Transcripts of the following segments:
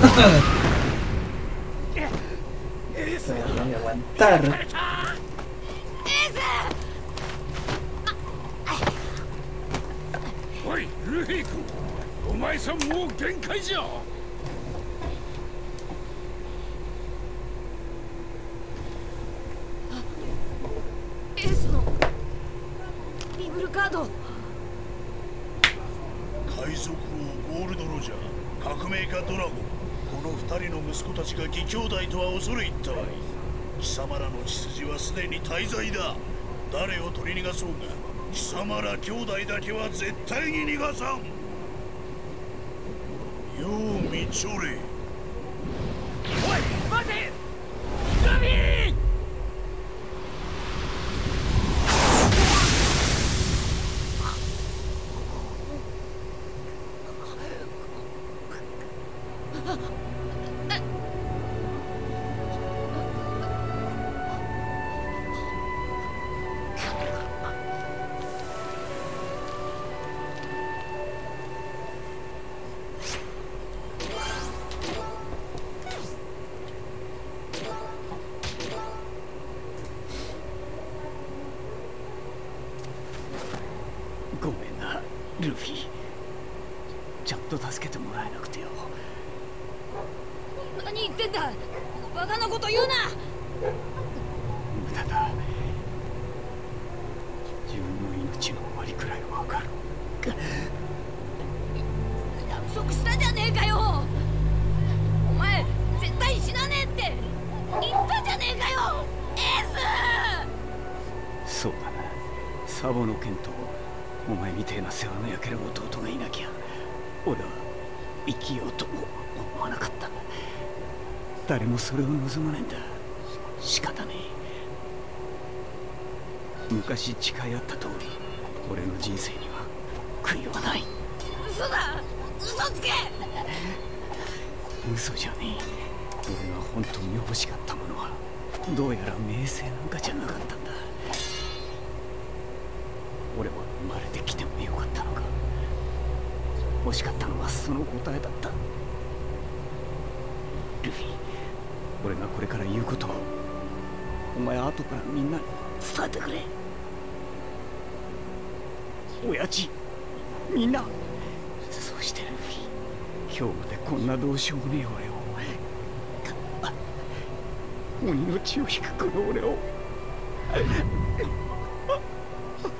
Voy a aguantar. おいルフィ君お前さんもう限界じゃエースのビブルカード海賊王ゴールド・ロジャー革命家ドラゴンの二人の息子たちが義兄弟とは恐れ入ったわい貴様らの血筋はすでに大罪だ。誰を取り逃がそうが貴様ら兄弟だけは絶対に逃がさん。よう見ちょれ。おい待て！ルフィちゃんと助けてもらえなくてよ。何言ってんだ。バカなこと言うな。無駄だ。自分の命の終わりくらいわかる。約束したじゃねえかよ。お前絶対死なねえって。言ったじゃねえかよ。エース。そうだな。サボの剣とお前みてえな世話の焼ける弟がいなきゃ俺は生きようとも思わなかった。誰もそれを望まねえんだ。仕方ねえ。昔誓い合った通り俺の人生には悔いはない。嘘だ。嘘つけ。嘘じゃねえ。俺が本当に欲しかったものはどうやら名声なんかじゃなかったんだれてきてもよかったのか。欲しかったのはその答えだった。ルフィ俺がこれから言うことを。お前後からみんなに伝えてくれ。親父みんな。そしてルフィ今日までこんなどうしようもねえ俺を。鬼の血を引くこの俺を。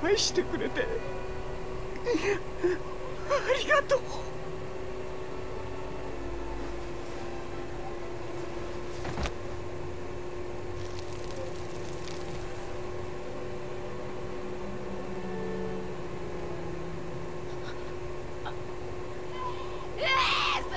愛してくれて。ありがとうエー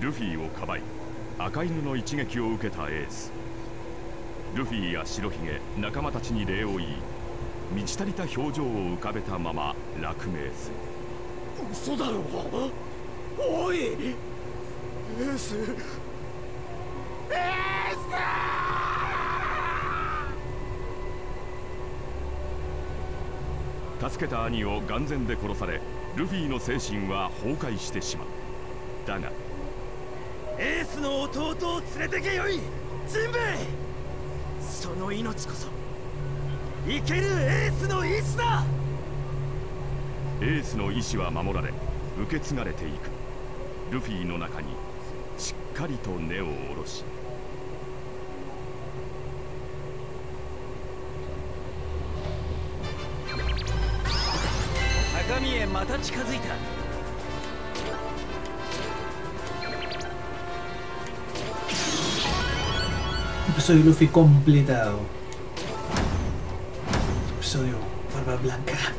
ルフィをかばい赤犬の一撃を受けたエース。ルフィや白ひげ仲間たちに礼を言い満ち足りた表情を浮かべたまま落命する。嘘だろおい！エース！助けた兄を眼前で殺されルフィの精神は崩壊してしまう。だがエースの弟を連れてけよい。ジンベエその命こそ。生けるエースの意志だ。エースの意志は守られ受け継がれていく。ルフィの中にしっかりと根を下ろし。高みへまた近づいた Episodio Luffy completado. Episodio Barba Blanca.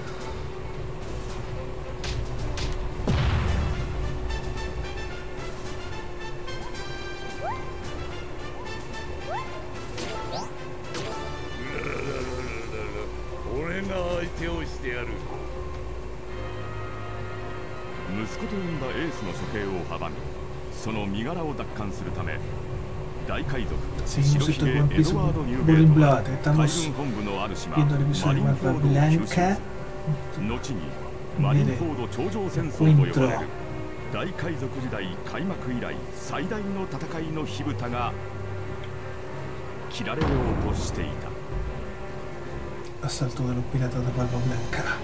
俺が相手をしてやる息子と呼んだエースの処刑を阻みその身柄を奪還するため Seguimos 白 esto ひ en げ One エ Piece ドワード・ニュー Ball ゲ in ートは Blood. 海 Estamos viendo el マ episodio リン de フォー Mapa ドを中 Blanca. 心後にマリンフォード頂上戦争と呼ばれる大海賊時代開幕以来最大の戦いの火蓋が切られようとしていた Asalto de los piratas de Barba Blanca.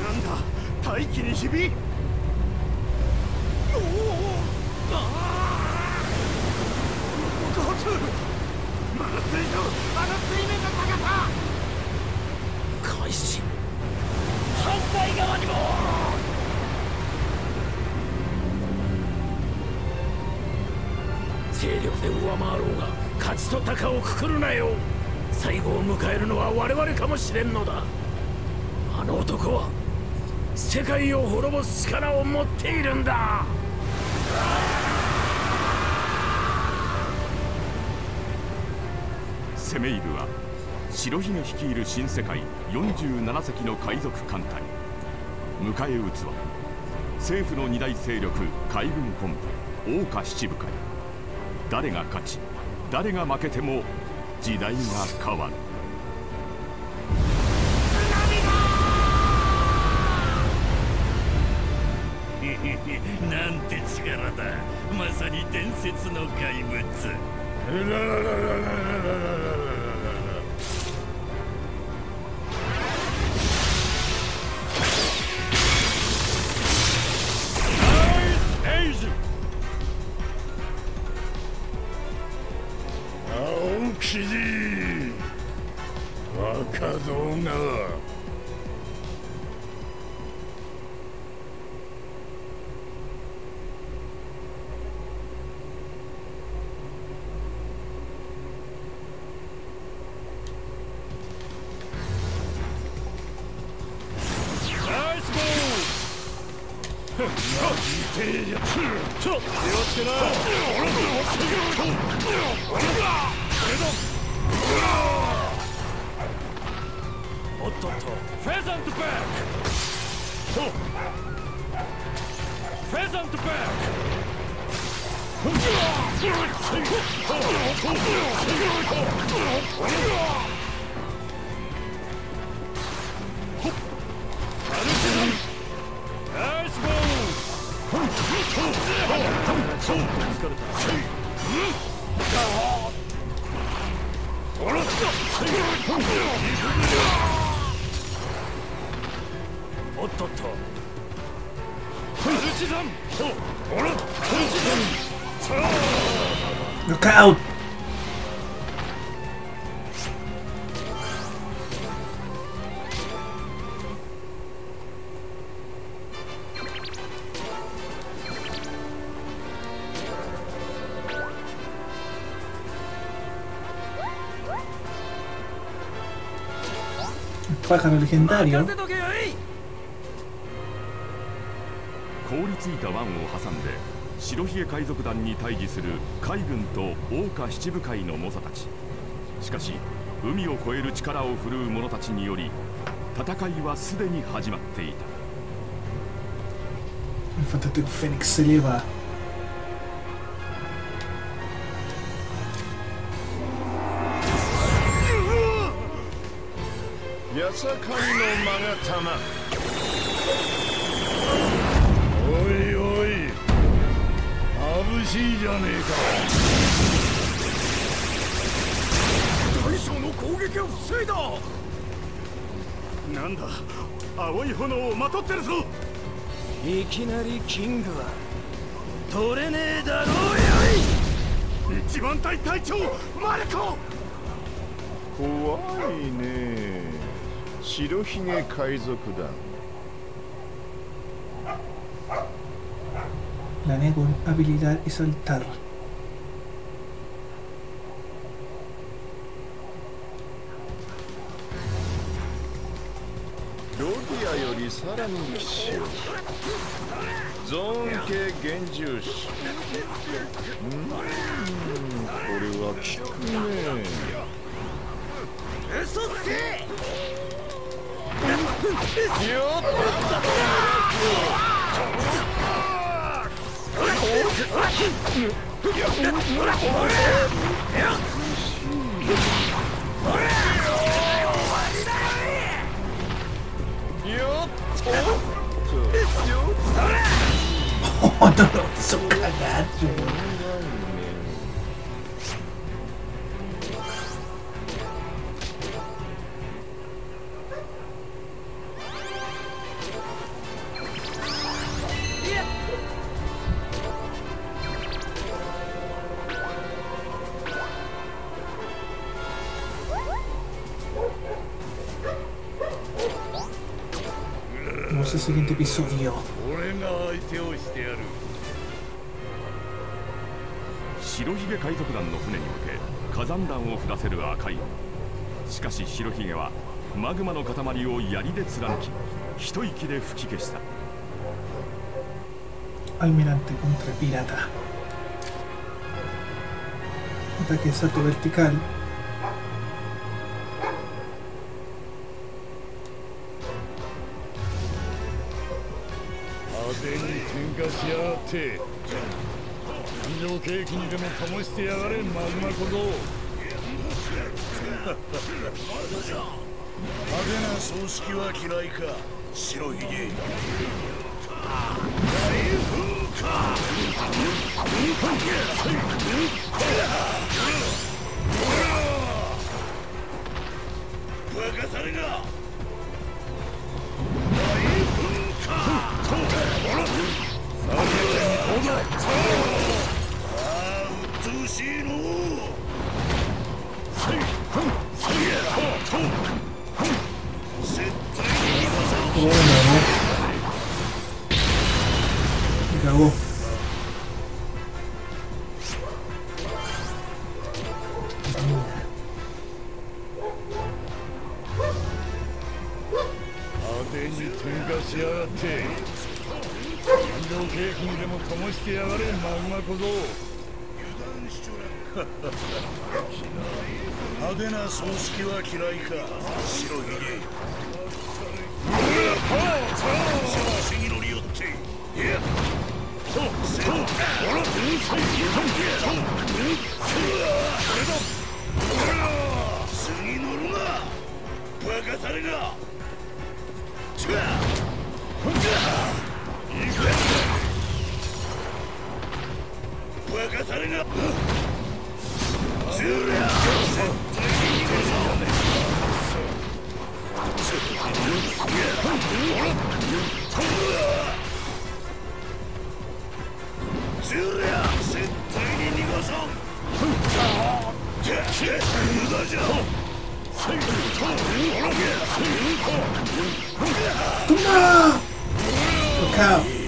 なんだ大気にひびおおああ爆発まずいぞあの水面の高さ開始反対側にも。勢力で上回ろうが勝ちと鷹をくくるなよ。最後を迎えるのは我々かもしれんのだ。あの男は世界を滅ぼす力を持っているんだ。セメイルは白ひげ率いる新世界47隻の海賊艦隊。迎え撃つは政府の二大勢力海軍本部桜花七部会。誰が勝ち誰が負けても時代が変わる。なんて力だ。まさに伝説の怪物。青生地若造が。おっとっと。フェザントバック。フェザントバック。ナおっとっとルチザンおらパルチザン ¡Knockout! Pájaro legendario. 凍りついた湾を挟んで白ひげ海賊団に対峙する海軍と桜花七部会の猛者たちしかし海を越える力を振るう者たちにより戦いはすでに始まっていた El fantástico Fénix se eleva. やさかいの間がたま。おいおい。眩しいじゃねえか。大将の攻撃を防いだ。なんだ。青い炎をまとってるぞ。いきなりキングは取れねえだろうよ。い一番隊隊長マルコ。怖いね白ひげ海賊団。Planea con habilidad y saltar. ロディアよりさらにゾーン系厳重視うーんこれは効くね。嘘つけっ is this going to be so real? 海賊団の船に向け火山弾を降らせる赤いしかし白ひげはマグマの塊を槍で貫き一息で吹き消したアルミランテコントラピラタ。ataque salto 喧嘩しやがって。誕生ケーキにでも灯してやがれマグマ小僧。派手な葬式は嫌いか。白ひげ。バカされが。大噴火。ああうっとうしいのう灯してやがれマグマ小僧。派手な葬式は嫌いか。白ひげ調子に乗りよって。いやせ次乗るなバカたれがチャバカたれがズルや絶対に逃がさズルや絶対に逃がさん無駄じゃ ¡Toma! Tocao.